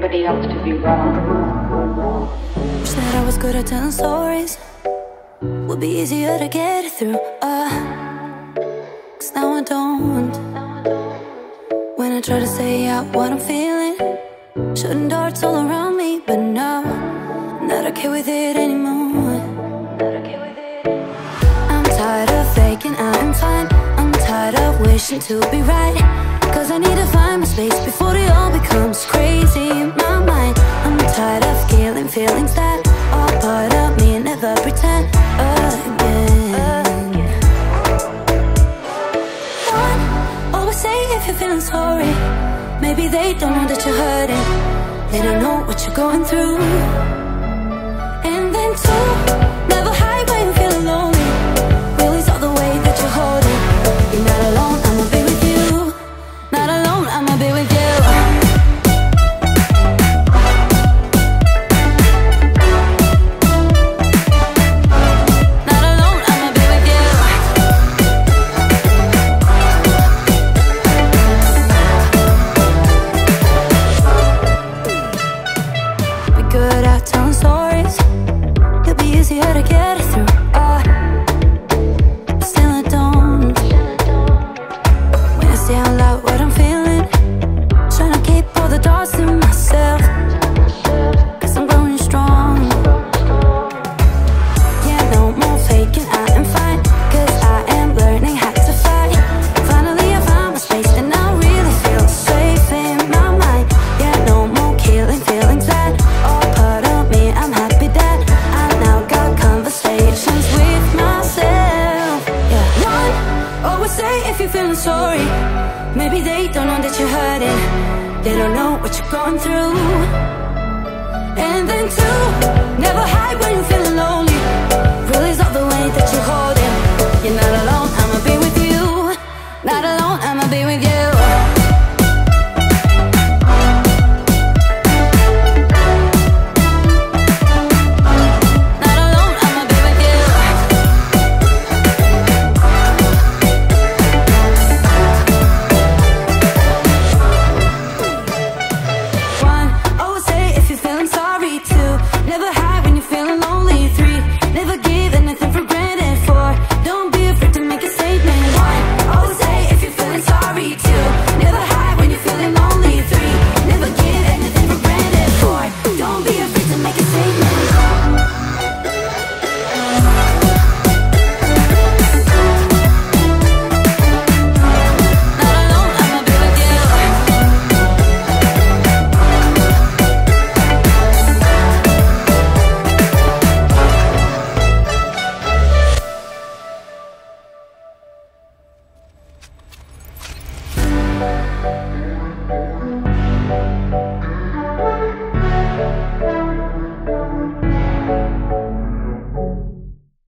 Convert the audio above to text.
really helps to be wrong. Wish that I was good at telling stories. Would be easier to get through. Uh, Cause now I don't. When I try to say out what I'm feeling, shooting darts all around to be right. Cause I need to find my space before it all becomes crazy in my mind. I'm tired of killing feelings that are part of me never pretend again. One, always say if you're feeling sorry. Maybe they don't know that you're hurting. They don't know what you're going through. And then two, feeling sorry. Maybe they don't know that you're hurting. They don't know what you're going through. And then two, never hide when you're feeling lonely. Release all the weight that you're holding. You're not alone, I'ma be with you. Not alone, I'ma be with you.